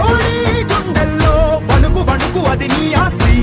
తోడి గుండెల్లో వణుకు వణుకు అది నీ ఆస్తి.